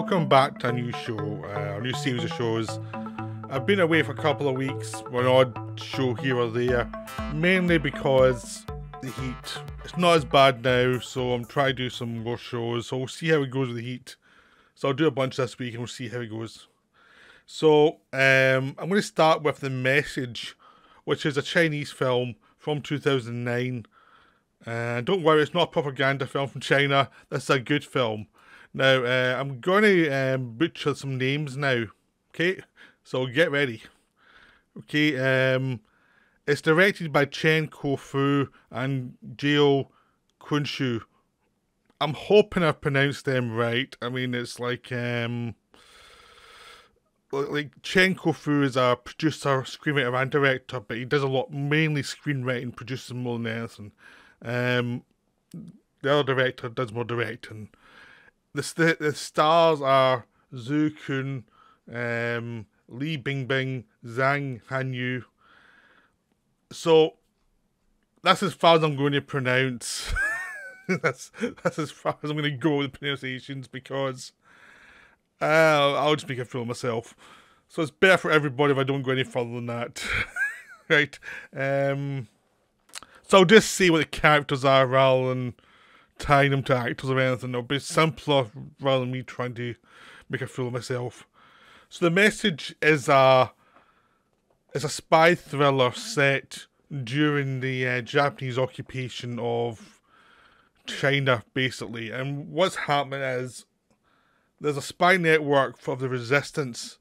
Welcome back to a new show, uh, a new series of shows. I've been away for a couple of weeks, one odd show here or there, mainly because the heat. It's not as bad now, so I'm trying to do some more shows. So we'll see how it goes with the heat. So I'll do a bunch this week and we'll see how it goes. So um, I'm going to start with The Message, which is a Chinese film from 2009. Uh, don't worry, it's not a propaganda film from China. This is a good film. Now, uh, I'm going to um, butcher some names now. Okay, so get ready. Okay, um, it's directed by Chen Kuo-fu and Jiao Kunshu. I'm hoping I've pronounced them right. I mean, it's like um, like Chen Kuo-fu is a producer, screenwriter, and director, but he does a lot, mainly screenwriting, producing more than anything. Um, the other director does more directing. The the, the stars are Zhu Kun, um, Li Bingbing, Zhang Hanyu. So that's as far as I'm going to pronounce. that's that's as far as I'm going to go with pronunciations because uh, I'll just make a fool of myself. So it's better for everybody if I don't go any further than that. right. Um, so I'll just see what the characters are rather than tying them to actors or anything. It'll be simpler rather than me trying to make a fool of myself. So the message is a is a spy thriller set during the uh, Japanese occupation of China, basically. And what's happening is there's a spy network of the resistance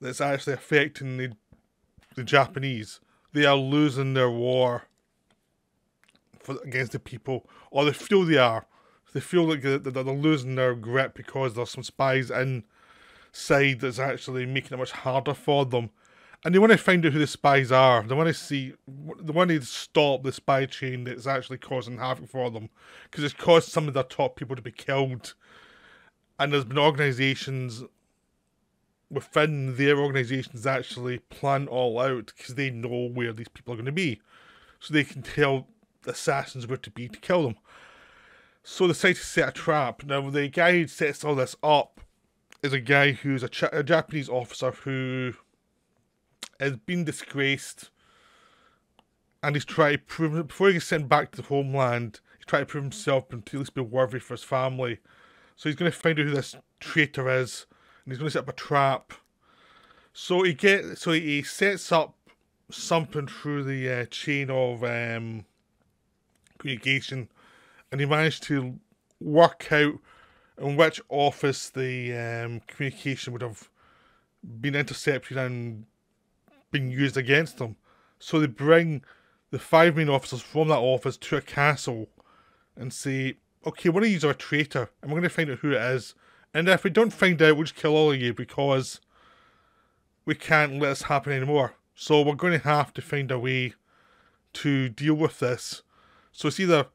that's actually affecting the the Japanese. They are losing their war for, against the people, or they feel they are. They feel like they're, they're losing their grip because there's some spies inside that's actually making it much harder for them. And they want to find out who the spies are. They want to see, they want to stop the spy chain that's actually causing havoc for them, because it's caused some of their top people to be killed. And there's been organisations within their organisations actually plan all out because they know where these people are going to be, so they can tell assassins were to be to kill them. So they decide to set a trap. Now, the guy who sets all this up is a guy who's a, a Japanese officer who has been disgraced and he's trying to prove, before he gets sent back to the homeland, he's trying to prove himself and to at least be worthy for his family. So he's going to find out who this traitor is and he's going to set up a trap. So he get so he sets up something through the uh, chain of um, communication, and he managed to work out in which office the um, communication would have been intercepted and been used against them. So they bring the five main officers from that office to a castle and say, okay, one of you are a traitor, and we're going to find out who it is. And if we don't find out, we'll just kill all of you because we can't let this happen anymore. So we're going to have to find a way to deal with this so it's either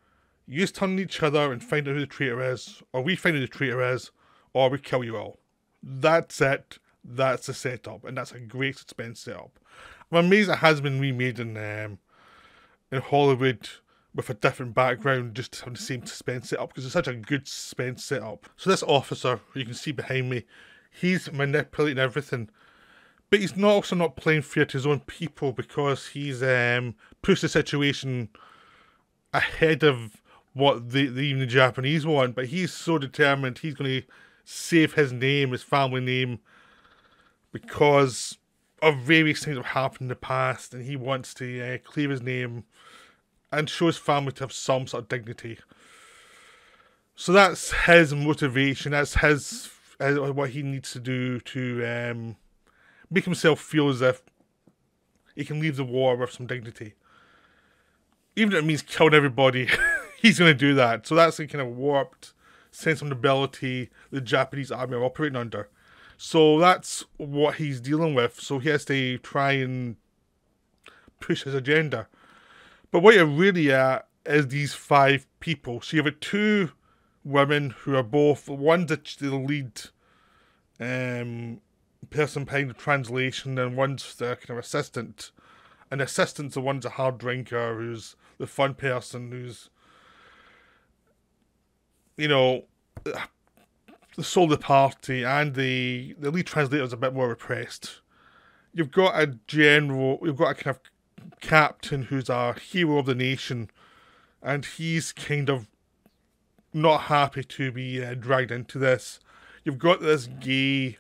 you turn each other and find out who the traitor is, or we find out who the traitor is, or we kill you all. That's it. That's the setup, and that's a great suspense setup. I'm amazed it has been remade in um, in Hollywood with a different background, just having the same suspense setup because it's such a good suspense setup. So this officer, you can see behind me, he's manipulating everything, but he's not also not playing fair to his own people because he's um, pushed the situation ahead of what the, the even the Japanese want, but he's so determined he's going to save his name, his family name, because of various things that have happened in the past, and he wants to uh, clear his name and show his family to have some sort of dignity. So that's his motivation. That's his uh, what he needs to do to um, make himself feel as if he can leave the war with some dignity even if it means killing everybody, he's going to do that. So that's the kind of warped sense of nobility the Japanese army are operating under. So that's what he's dealing with. So he has to try and push his agenda. But what you're really at is these five people. So you have two women who are both one's the lead um, person behind the translation, and one's the kind of assistant. And assistant's the one's a hard drinker who's the fun person who's, you know, the soul of the party, and the the lead translator is a bit more repressed. You've got a general, you've got a kind of captain who's a hero of the nation, and he's kind of not happy to be uh, dragged into this. You've got this gay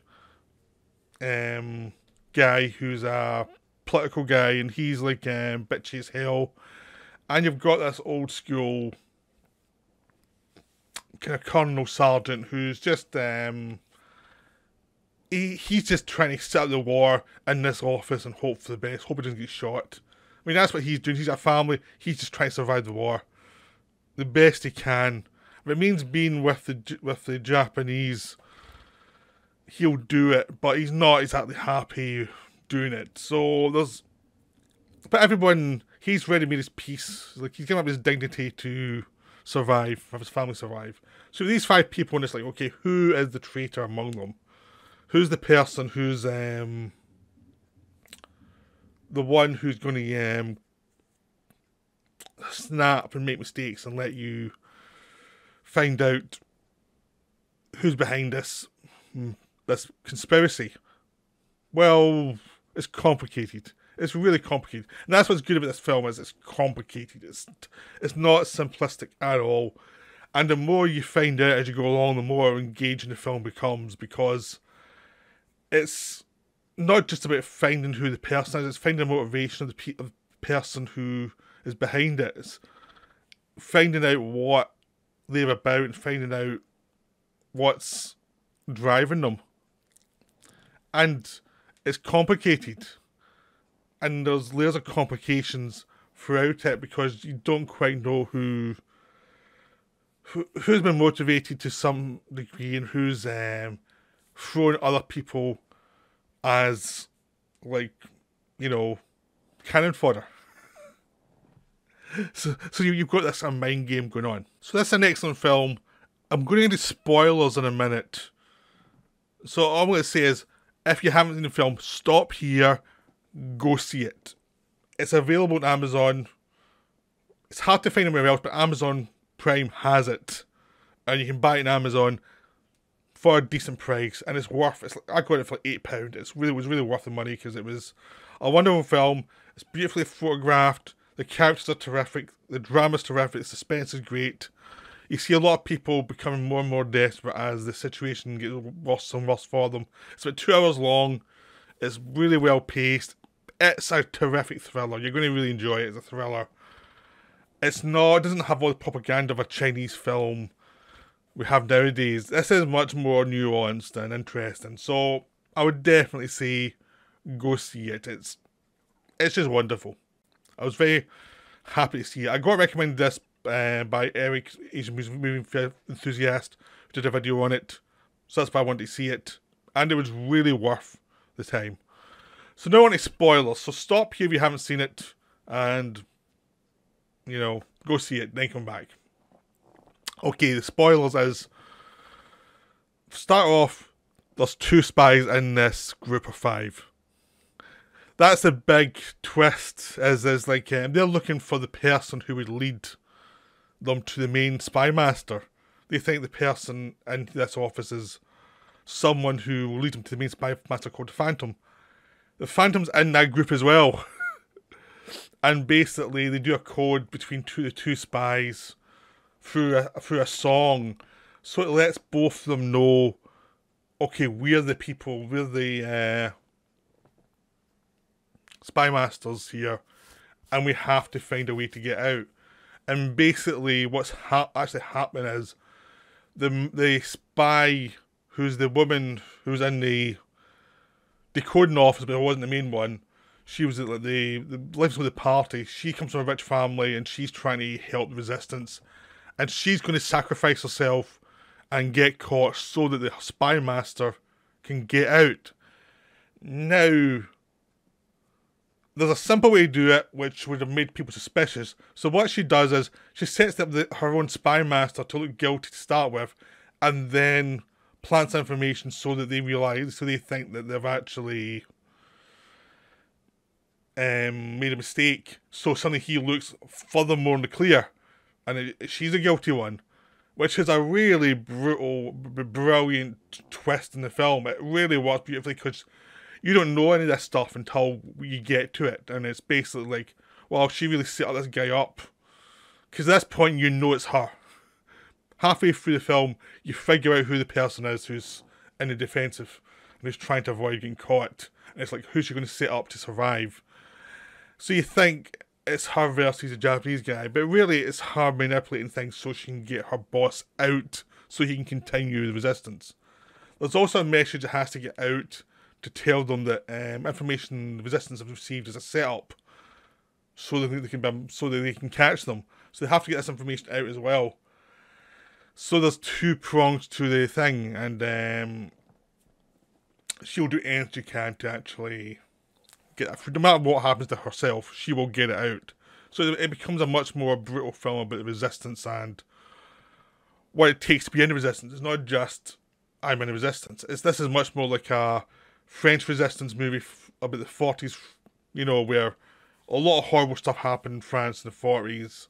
um, guy who's a political guy, and he's like um, bitchy as hell. And you've got this old school kind of colonel sergeant who's just um, he he's just trying to set up the war in this office and hope for the best, hope he doesn't get shot. I mean that's what he's doing. He's got a family. He's just trying to survive the war the best he can. If it means being with the with the Japanese, he'll do it. But he's not exactly happy doing it. So there's, but everyone he's ready made his peace. Like he's giving up his dignity to survive, have his family survive. So these five people, and it's like, okay, who is the traitor among them? Who's the person who's um the one who's going to um snap and make mistakes and let you find out who's behind this hmm, this conspiracy? Well, it's complicated. It's really complicated, and that's what's good about this film is it's complicated. It's it's not simplistic at all, and the more you find out as you go along, the more engaging the film becomes because it's not just about finding who the person is; it's finding the motivation of the, pe- of the person who is behind it. It's finding out what they're about and finding out what's driving them. And it's complicated. And there's layers of complications throughout it because you don't quite know who, who who's been motivated to some degree and who's um, throwing other people as like you know cannon fodder so, so you, have got this a mind game going on. So that's an excellent film. I'm going into spoilers in a minute. So all I'm going to say is, if you haven't seen the film, stop here, go see it. It's available on Amazon. It's hard to find anywhere else, but Amazon Prime has it, and you can buy it on Amazon for a decent price, and it's worth. It's I got it for eight pound. It's really it was really worth the money because it was a wonderful film. It's beautifully photographed. The characters are terrific. The drama's terrific. The suspense is great. You see a lot of people becoming more and more desperate as the situation gets worse and worse for them. It's about two hours long. It's really well paced. It's a terrific thriller. You're going to really enjoy it as a thriller. It's not. It doesn't have all the propaganda of a Chinese film we have nowadays. This is much more nuanced and interesting. So I would definitely say go see it. It's it's just wonderful. I was very happy to see it. I got recommended this uh, by Eric, Asian movie enthusiast, who did a video on it. So that's why I wanted to see it. And it was really worth the time. So no any spoilers. So stop here if you haven't seen it and you know, go see it, then come back. Okay, the spoilers is start off, there's two spies in this group of five that's a big twist. Is is like um, they're looking for the person who would lead them to the main spy master. They think the person in this office is someone who will lead them to the main spy master called the Phantom. The Phantom's in that group as well. and basically they do a code between two the two spies through a through a song. So it lets both of them know okay, we're the people, we're the uh, spy masters here, and we have to find a way to get out. And basically, what's ha- actually happening is the the spy who's the woman who's in the decoding office, but it wasn't the main one. She was like the the lives with the party. She comes from a rich family, and she's trying to help the resistance, and she's going to sacrifice herself and get caught so that the spy master can get out. Now, there's a simple way to do it, which would have made people suspicious. So what she does is she sets up the, her own spy master to look guilty to start with, and then plants information so that they realize, so they think that they've actually um, made a mistake. So suddenly he looks furthermore in the clear, and it, she's a guilty one. which is a really brutal, brilliant twist in the film. It really works beautifully because you don't know any of this stuff until you get to it, and it's basically like, well, she really set this guy up. Because at this point, you know it's her. Halfway through the film, you figure out who the person is who's in the defensive and who's trying to avoid getting caught. And it's like, who's she going to set up to survive? So you think it's her versus a Japanese guy, but really it's her manipulating things so she can get her boss out so he can continue the resistance. There's also a message that has to get out to tell them that um, information the resistance have received is a setup so that they can so that they can catch them. So they have to get this information out as well. So there's two prongs to the thing, and um, she'll do anything she can to actually get it. No matter what happens to herself, she will get it out. So it becomes a much more brutal film about the resistance and what it takes to be in the resistance. It's not just I'm in the resistance. It's this is much more like a French resistance movie f- about the forties, you know, where a lot of horrible stuff happened in France in the forties,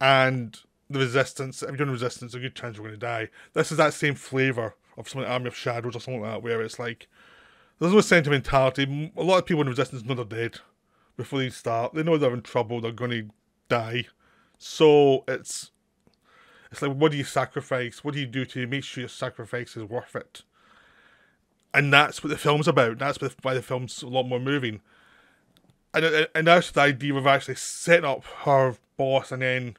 and the resistance. If you're doing resistance, a good chance you're going to die. This is that same flavor of something like Army of Shadows or something like that, where it's like there's no sentimentality. A lot of people in resistance know they're dead before they start. They know they're in trouble. They're going to die. So it's it's like, what do you sacrifice? What do you do to make sure your sacrifice is worth it? And that's what the film's about. That's why the film's a lot more moving. And and that's the idea of actually setting up her boss and then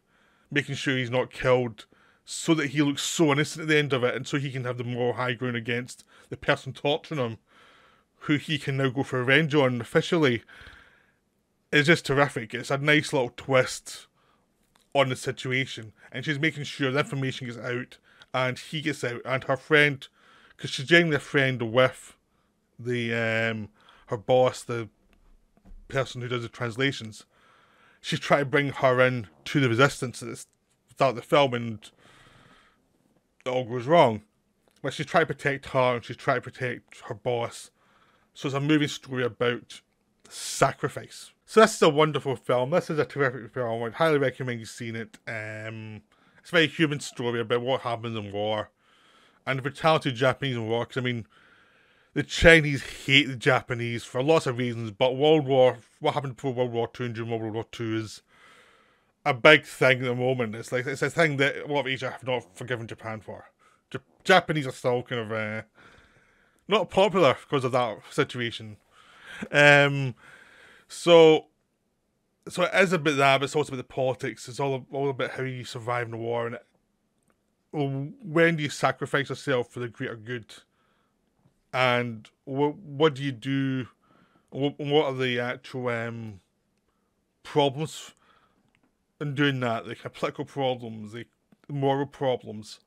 making sure he's not killed so that he looks so innocent at the end of it and so he can have the moral high ground against the person torturing him who he can now go for revenge on officially is just terrific. It's a nice little twist on the situation, and she's making sure the information gets out, and he gets out, and her friend, because she's genuinely a friend with the um her boss, the person who does the translations. She's trying to bring her in to the resistance at the film, and it all goes wrong. But she's trying to protect her, and she's trying to protect her boss. So it's a movie story about sacrifice. So this is a wonderful film. This is a terrific film. I'd highly recommend you seeing it. Um, it's a very human story about what happens in war and the brutality of Japanese war. Because I mean, the Chinese hate the Japanese for lots of reasons, but World War, what happened before World War Two and during World War Two is a big thing at the moment. It's like it's a thing that a lot of Asia have not forgiven Japan for. J- Japanese are still kind of uh, not popular because of that situation. Um, so, so it is a bit that, but it's also about the politics. It's all all about how you survive in the war, and it, when do you sacrifice yourself for the greater good, and what what do you do? What, what are the actual um, problems in doing that? The political problems, the moral problems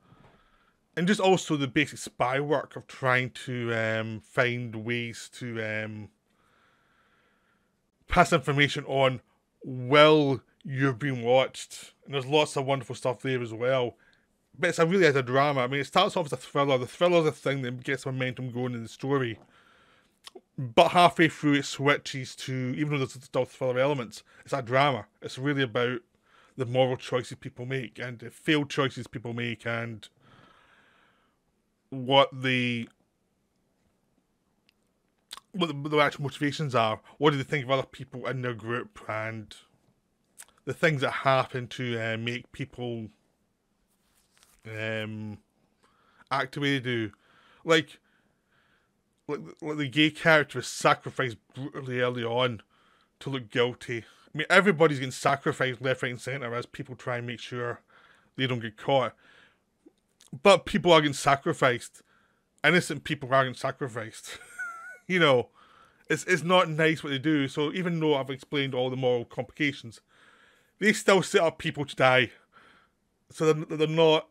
and just also the basic spy work of trying to um, find ways to um, pass information on while you're being watched. And there's lots of wonderful stuff there as well. But it's a really as a drama. I mean, it starts off as a thriller. The thriller is the thing that gets momentum going in the story. But halfway through, it switches to, even though there's still thriller elements, it's a drama. It's really about the moral choices people make and the failed choices people make and what the what the, the, actual motivations are. What do they think of other people in their group, and the things that happen to uh, make people um, act the way they do, like. Like, like the gay character is sacrificed brutally early on to look guilty. I mean, everybody's getting sacrificed left, right, and centre as people try and make sure they don't get caught but people are getting sacrificed. Innocent people are getting sacrificed. you know, it's it's not nice what they do. So even though I've explained all the moral complications, they still set up people to die. So they're, they're not,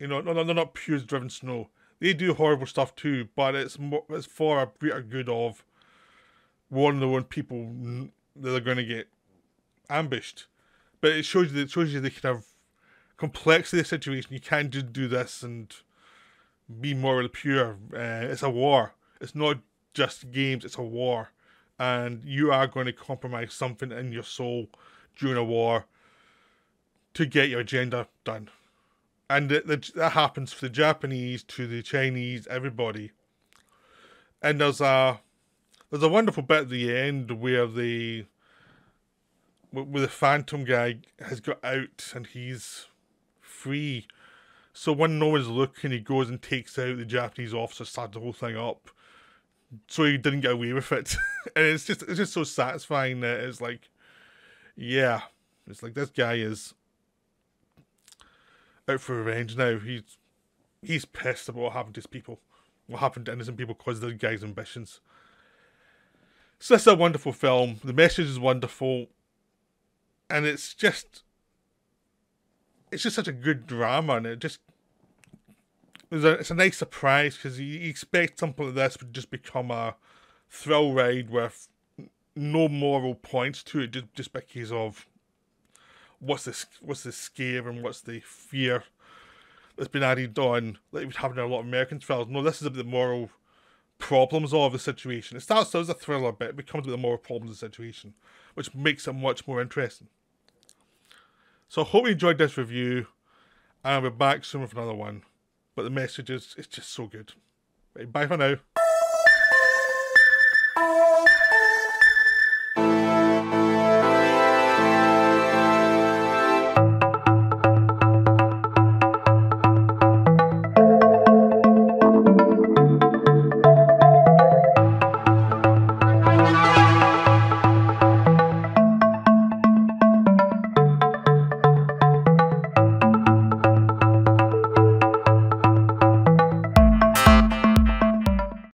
you know, no, no, they're not pure driven snow. They do horrible stuff too, but it's more, it's for a greater good of warning the one people that are going to get ambushed. But it shows you, it shows you they can have complexity of the situation. You can't just do this and be morally pure. Uh, it's a war. It's not just games. It's a war, and you are going to compromise something in your soul during a war to get your agenda done. And that happens for the Japanese to the Chinese, everybody. And there's a there's a wonderful bit at the end where the where the Phantom guy has got out and he's free. So when no one's looking, he goes and takes out the Japanese officer, starts the whole thing up. So he didn't get away with it, and it's just it's just so satisfying that it's like, yeah, it's like this guy is out for revenge now. He's he's pissed about what happened to his people, what happened to innocent people because of the guy's ambitions. So it's a wonderful film. The message is wonderful, and it's just it's just such a good drama, and it just it's a, it's a nice surprise because you, you expect something like this would just become a thrill ride with no moral points to it, just just because of what's the what's the scare and what's the fear that's been added on that would happen in a lot of American thrillers. No, this is about the moral problems of the situation. It starts out as a thriller, but it becomes about the moral problems of the situation, which makes it much more interesting. So I hope you enjoyed this review, and I'll be back soon with another one. But the message is it's just so good. Bye for now.